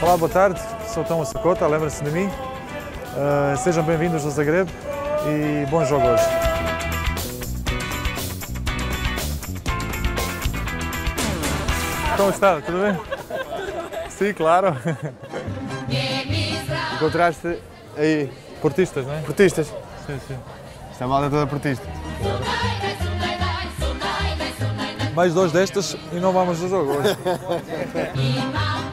Olá, boa tarde. Sou Tom Sacota, lembra-se de mim. Uh, sejam bem-vindos ao Zagreb e bom jogo hoje. Como está? Tudo bem? Sim, claro. Encontraste aí portistas, não é? Portistas. Sim, sim. Esta é malta é toda portista. Mais dois destas e não vamos ao jogo hoje.